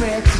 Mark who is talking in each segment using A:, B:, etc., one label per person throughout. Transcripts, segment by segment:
A: breath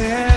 A: said